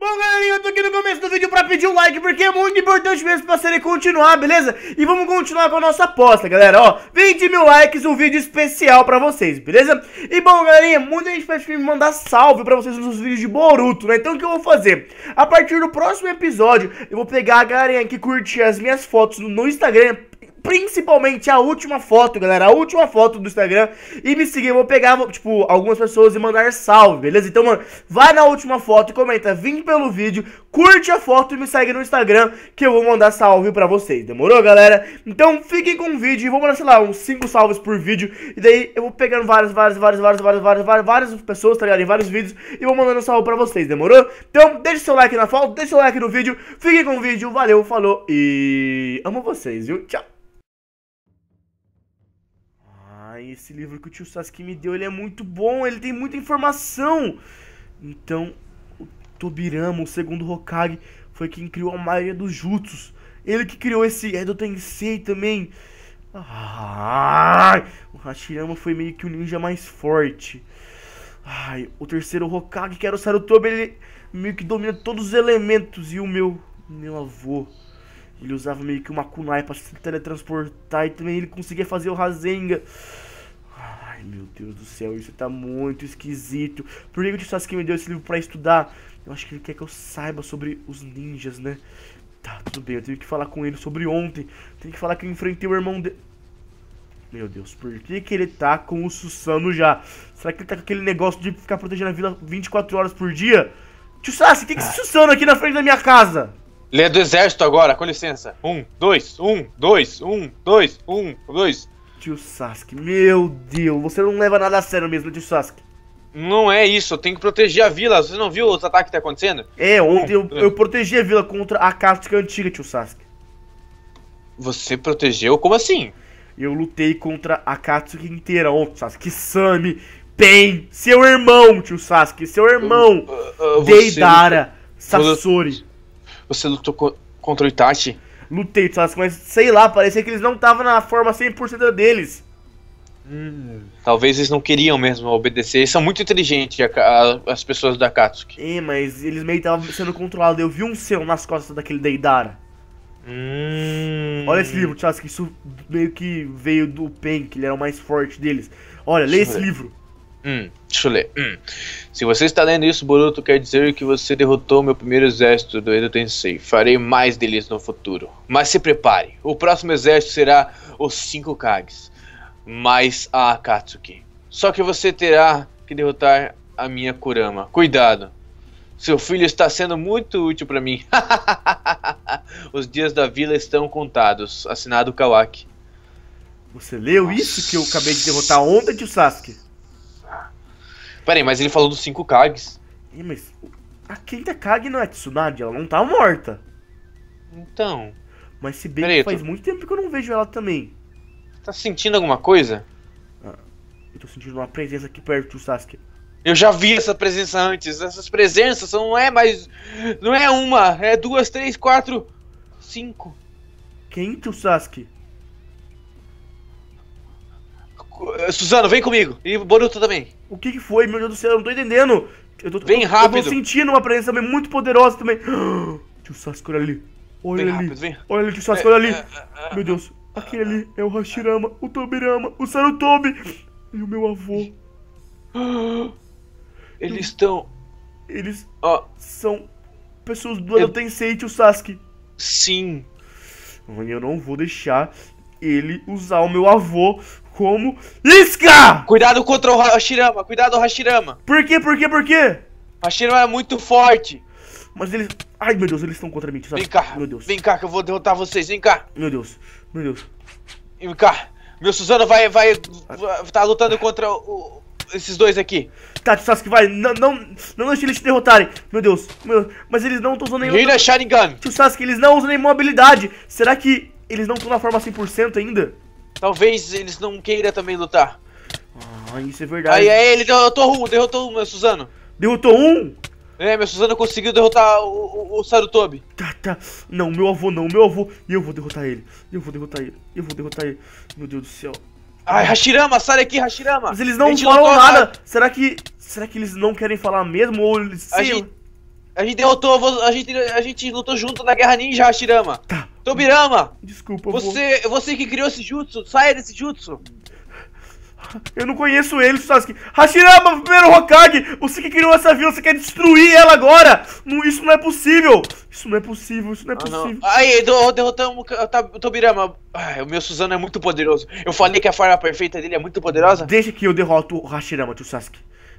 Bom, galerinha, eu tô aqui no começo do vídeo pra pedir um like, porque é muito importante mesmo pra você continuar, beleza? E vamos continuar com a nossa aposta, galera, ó 20 mil likes, um vídeo especial pra vocês, beleza? E bom, galerinha, muita gente pede me mandar salve pra vocês nos vídeos de Boruto, né? Então o que eu vou fazer? A partir do próximo episódio, eu vou pegar a galerinha que curte as minhas fotos no Instagram principalmente a última foto, galera, a última foto do Instagram e me seguir, eu vou pegar, tipo, algumas pessoas e mandar salve, beleza? Então, mano, vai na última foto comenta, vim pelo vídeo, curte a foto e me segue no Instagram que eu vou mandar salve pra vocês, demorou, galera? Então, fiquem com o vídeo e vou mandar, sei lá, uns 5 salves por vídeo e daí eu vou pegando várias, várias, várias, várias, várias, várias, várias, várias pessoas, tá ligado? Em vários vídeos e vou mandando salve pra vocês, demorou? Então, deixa seu like na foto, deixa seu like no vídeo, fiquem com o vídeo, valeu, falou e amo vocês, viu? Tchau! Esse livro que o tio Sasuke me deu, ele é muito bom, ele tem muita informação. Então, o Tobirama, o segundo Hokage, foi quem criou a maioria dos jutsus. Ele que criou esse Edo Tensei também. Ai, o Hashirama foi meio que o ninja mais forte. Ai, o terceiro Hokage, que era o Sarutobi, ele meio que domina todos os elementos. E o meu, meu avô, ele usava meio que uma kunai pra se teletransportar e também ele conseguia fazer o Rasengan. Ai, meu Deus do céu, isso tá muito esquisito. Por que o Tio Sasuke me deu esse livro pra estudar? Eu acho que ele quer que eu saiba sobre os ninjas, né? Tá, tudo bem, eu tenho que falar com ele sobre ontem. Tenho que falar que eu enfrentei o irmão dele. Meu Deus, por que que ele tá com o Susano já? Será que ele tá com aquele negócio de ficar protegendo a vila 24 horas por dia? Tio Sasuke, o que que esse Susano aqui na frente da minha casa? Ele é do exército agora, com licença. Um, dois, um, dois, um, dois, um, dois. Tio Sasuke, meu Deus, você não leva nada a sério mesmo, tio Sasuke. Não é isso, eu tenho que proteger a vila. Você não viu os ataques que tá acontecendo? É, ontem eu, eu protegi a vila contra a Katsuki antiga, tio Sasuke. Você protegeu? Como assim? Eu lutei contra a Katsuki inteira ontem, Sasuke. Sami, Pen, seu irmão, tio Sasuke, seu irmão. Uh, uh, Deidara, Sasori. Você lutou co contra o Itachi? Lutei, mas sei lá, parecia que eles não estavam na forma 100% deles. Hum, talvez eles não queriam mesmo obedecer. Eles são muito inteligentes, a, a, as pessoas da Katsuki. É, mas eles meio estavam sendo controlados. Eu vi um seu nas costas daquele Deidara. Hum. Olha esse livro, Sasuke. Isso meio que veio do Pen, que ele era o mais forte deles. Olha, lê esse livro. Hum, deixa eu ler. Hum. Se você está lendo isso, Boruto, quer dizer que você derrotou meu primeiro exército do Edo Tensei. Farei mais deles no futuro. Mas se prepare, o próximo exército será os cinco Kages, mais a Akatsuki. Só que você terá que derrotar a minha Kurama. Cuidado, seu filho está sendo muito útil para mim. Os dias da vila estão contados. Assinado Kawaki. Você leu Nossa. isso que eu acabei de derrotar ontem, tio Sasuke? Pera aí, mas ele falou dos cinco Kages. Ih, mas a quinta Kage não é Tsunade, ela não tá morta. Então. Mas se bem que faz tô... muito tempo que eu não vejo ela também. Tá sentindo alguma coisa? Ah, eu tô sentindo uma presença aqui perto do Sasuke. Eu já vi essa presença antes. Essas presenças não é mais. Não é uma, é duas, três, quatro, cinco. Quem, tio Sasuke? Suzano, vem comigo. E Boruto também. O que, que foi? Meu Deus do céu, eu não tô entendendo. Eu tô, vem rápido. Eu tô sentindo uma presença também muito poderosa também. Tio Sasuke, olha ali. Olha vem ali. Rápido, vem. Olha ali, tio Sasuke, olha ali. É, é, é, meu Deus. Aquele ali é o Hashirama, o Tobirama, o Sarutobi e o meu avô. Eles estão... Eles oh. são pessoas do eu... Tensei, tio Sasuke. Sim. Eu não vou deixar ele usar o meu avô como isca! Cuidado contra o Hashirama, cuidado o Hashirama. Por quê, por quê, por quê? Hashirama é muito forte. Mas eles... Ai, meu Deus, eles estão contra mim. Sabe? Vem cá, meu Deus. Vem cá que eu vou derrotar vocês, vem cá. Meu Deus, meu Deus. Vem cá. Meu Suzano vai, vai, vai tá lutando contra o, esses dois aqui. Tá, Sasuke, vai. Não, não, não deixe eles te derrotarem. Meu Deus, meu, mas eles não estão usando nenhuma... Reina Sharingan. Sasuke, eles não usam nenhuma habilidade. Será que eles não estão na forma 100% ainda? Talvez eles não queiram também lutar. Ah, isso é verdade. Aí, aí ele derrotou um, derrotou um, meu Suzano. Derrotou um? É, meu Suzano conseguiu derrotar o, o, o Sarutobi. Tá, tá. Não, meu avô não, meu avô. E eu vou derrotar ele. Eu vou derrotar ele. Eu vou derrotar ele. Meu Deus do céu. Ai, Hashirama, sai daqui, Hashirama. Mas eles não falam nada. Será que. Será que eles não querem falar mesmo? Ou eles. A gente, A gente derrotou, a gente, a gente lutou junto na Guerra Ninja, Hashirama. Tá. Tobirama, Desculpa, eu vou- você, você que criou esse jutsu, saia desse jutsu. Eu não conheço ele, Sasuke. Hashirama, primeiro Hokage! Você que criou essa vila, você quer destruir ela agora! Não, isso não é possível! Isso não é possível, isso não é Ah, não. possível. Aí, do- derrotamos o Tobirama. Ai, o meu Suzano é muito poderoso. Eu falei que a forma perfeita dele é muito poderosa. Deixa que eu derroto o Hashirama, tio Sasuke.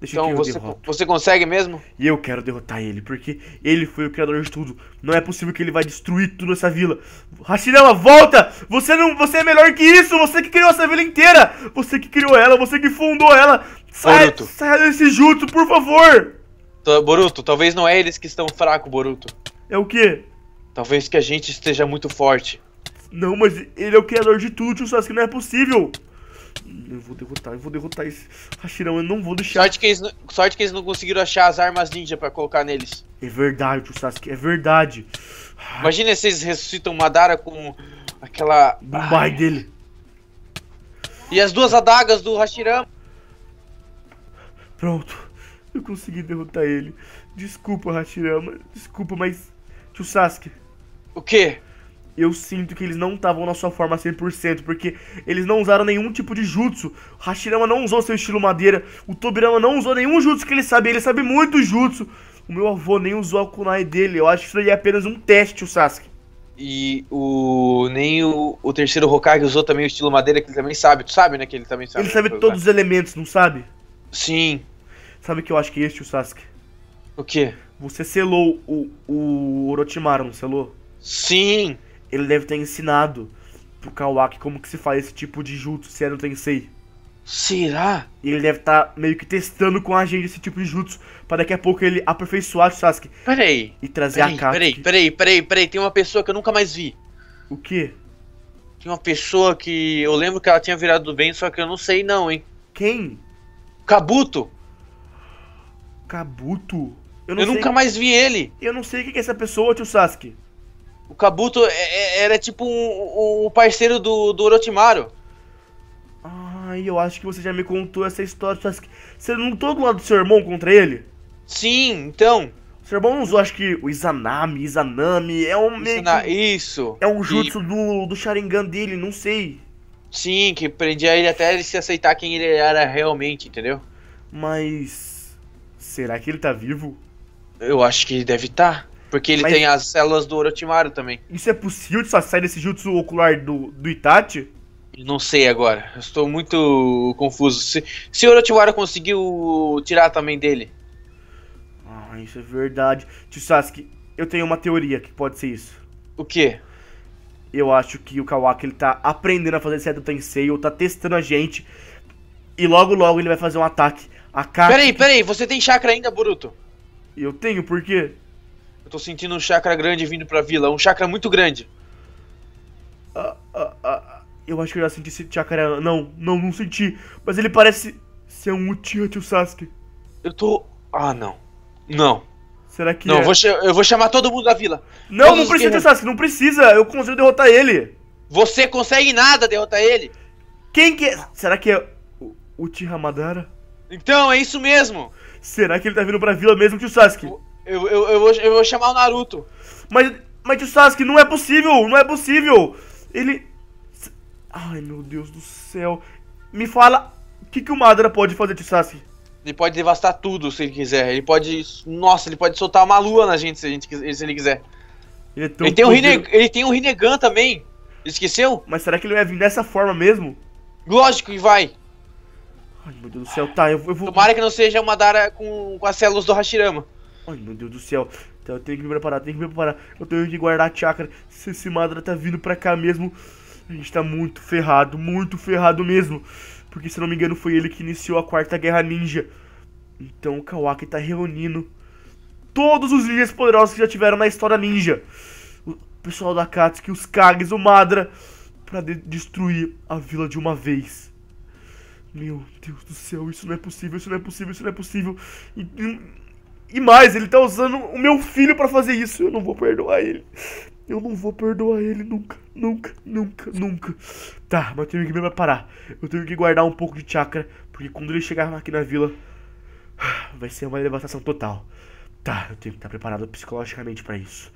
Deixa que Então eu você, derroto. você consegue mesmo? E eu quero derrotar ele, porque ele foi o criador de tudo. Não é possível que ele vai destruir tudo essa vila. Hashirama, volta! Você não, você é melhor que isso! Você que criou essa vila inteira! Você que criou ela, você que fundou ela! Sai, Boruto. saia desse jutsu, por favor! Tô- Boruto, talvez não é eles que estão fracos, Boruto. É o quê? Talvez que a gente esteja muito forte. Não, mas ele é o criador de tudo, tio Sasuke, não é possível. Eu vou derrotar, eu vou derrotar esse Hashirama, eu não vou deixar. Sorte que eles, não- sorte que eles não conseguiram achar as armas ninja pra colocar neles. É verdade, tio Sasuke, é verdade. Imagina se eles ressuscitam Madara com aquela. Pai dele. E as duas adagas do Hashirama. Pronto, eu consegui derrotar ele. Desculpa, Hashirama, desculpa, mas. Tio Sasuke, O quê? Eu sinto que eles não estavam na sua forma 100%, porque eles não usaram nenhum tipo de jutsu. O Hashirama não usou seu estilo madeira, o Tobirama não usou nenhum jutsu que ele sabe, ele sabe muito jutsu. O meu avô nem usou a kunai dele, eu acho que isso aí é apenas um teste, tio Sasuke. E o. Nem o, o terceiro Hokage usou também o estilo madeira, que ele também sabe. Tu sabe, né? Que ele também sabe. Ele sabe usar. todos os elementos, não sabe? Sim. Sabe o que eu acho que é esse, tio Sasuke? O quê? Você selou o, o Orochimaru, não selou? Sim. Ele deve ter ensinado pro Kawaki como que se faz esse tipo de jutsu se é no Tensei. Será? E ele deve estar meio que testando com a gente esse tipo de jutsu pra daqui a pouco ele aperfeiçoar o Sasuke Peraí. e trazer Peraí, a Katsuki. peraí, peraí, peraí, peraí. Tem uma pessoa que eu nunca mais vi. O quê? Tem uma pessoa que eu lembro que ela tinha virado do bem, só que eu não sei não, hein. Quem? Kabuto. Kabuto? Eu Eu, nunca mais vi ele. Eu não sei quem que é essa pessoa, tio Sasuke. O Kabuto é- é- era tipo um, um parceiro do, do Orochimaru. Ai, eu acho que você já me contou essa história. Você não lutou do lado do seu irmão contra ele? Sim, então. O seu irmão usou, acho que, o Izanami, Izanami, é um meio Isso, na- que- isso. É um E- jutsu do, do Sharingan dele, não sei. sim, que prendia ele até ele se aceitar quem ele era realmente, entendeu? Mas. Será que ele tá vivo? Eu acho que ele deve estar. Porque ele Mas- tem as células do Orochimaru também. Isso é possível de só sair desse jutsu ocular do, do Itachi? Não sei agora. Eu estou muito confuso. Se, se o Orochimaru conseguiu tirar também dele. Ah, isso é verdade. Tio Sasuke, eu tenho uma teoria que pode ser isso. O quê? Eu acho que o Kawaki ele tá aprendendo a fazer Seto Tensei ou tá testando a gente. E logo logo ele vai fazer um ataque. A Katsuki... Peraí, peraí. Você tem chakra ainda, Boruto? Eu tenho, por quê? Eu tô sentindo um chakra grande vindo pra vila. Um chakra muito grande. Ah, ah, ah, eu acho que eu já senti esse chakra. Não, não, não senti. Mas ele parece ser um Uchiha, tio Sasuke. Eu tô. Ah, não. Não. Será que Não, é? eu vou, eu vou chamar todo mundo da vila. Não, Todos não precisa, tio guerreiros. Sasuke, não precisa. Eu consigo derrotar ele. Você consegue nada derrotar ele? Quem que é? Será que é o Uchiha Madara? Então, é isso mesmo. Será que ele tá vindo pra vila mesmo, tio Sasuke? Eu, eu, eu, vou, eu vou chamar o Naruto. Mas, mas tio Sasuke, não é possível, não é possível. Ele... Ai, meu Deus do céu. Me fala, o que, que o Madara pode fazer, tio Sasuke? Ele pode devastar tudo se ele quiser. Ele pode. Nossa, ele pode soltar uma lua na gente se, a gente, se ele quiser. Ele, é Ele tem, um. Rine, ele tem um Rinnegan também. Esqueceu? Mas será que ele vai vir dessa forma mesmo? Lógico que vai. Ai, meu Deus do céu, tá, eu, eu vou... Tomara que não seja uma Dara com, com as células do Hashirama. Ai, meu Deus do céu. Então eu tenho que me preparar, tenho que me preparar. Eu tenho que guardar a chakra. Se esse Madara tá vindo pra cá mesmo, a gente tá muito ferrado, muito ferrado mesmo. Porque, se não me engano, foi ele que iniciou a Quarta Guerra Ninja. Então o Kawaki tá reunindo todos os ninjas poderosos que já tiveram na história ninja. O pessoal da Katsuki, os Kages, o Madara, pra de- destruir a vila de uma vez. Meu Deus do céu, isso não é possível, isso não é possível, isso não é possível. E, e- mais, ele tá usando o meu filho pra fazer isso. Eu não vou perdoar ele. Eu não vou perdoar ele nunca, nunca, nunca, nunca. Tá, mas eu tenho que me preparar. Eu tenho que guardar um pouco de chakra, porque quando ele chegar aqui na vila, vai ser uma devastação total. Tá, eu tenho que estar preparado psicologicamente pra isso.